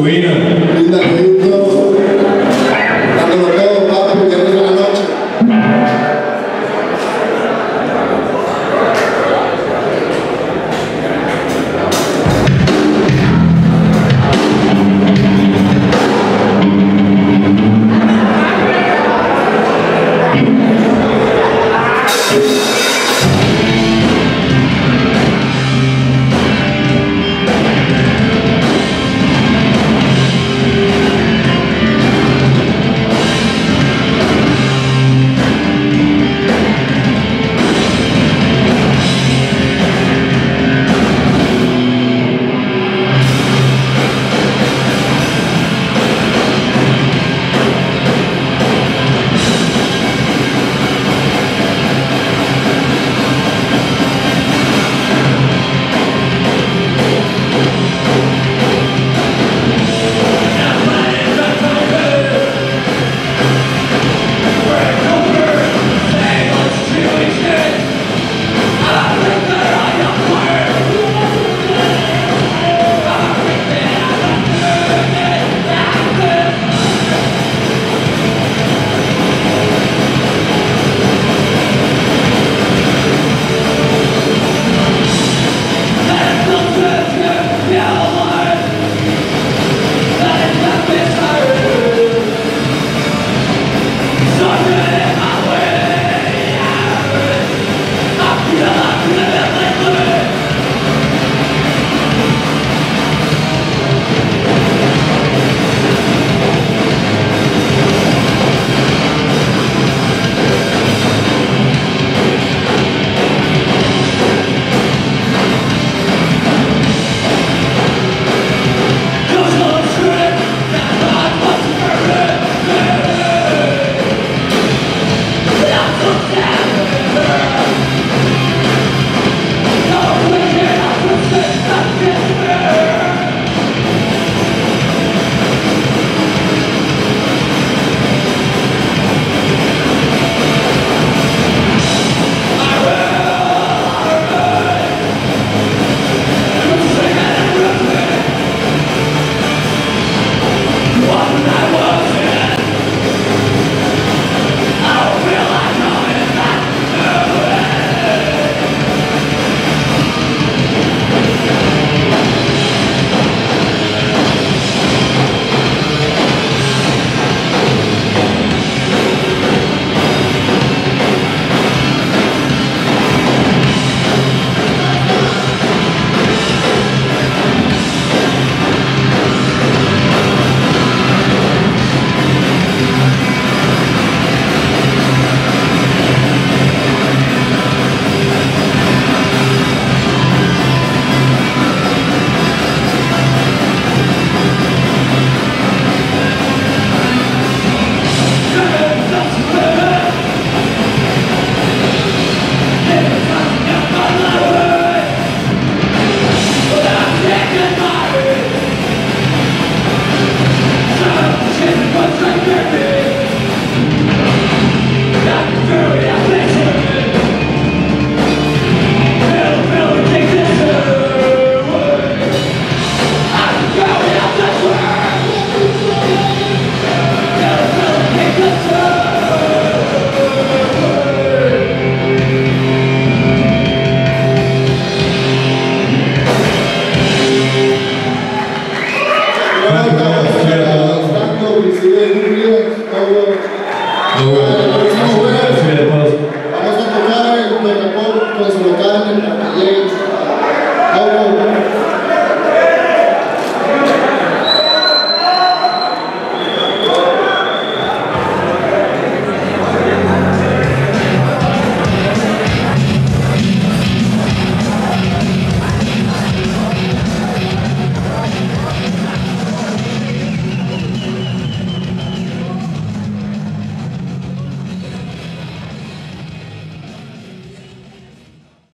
La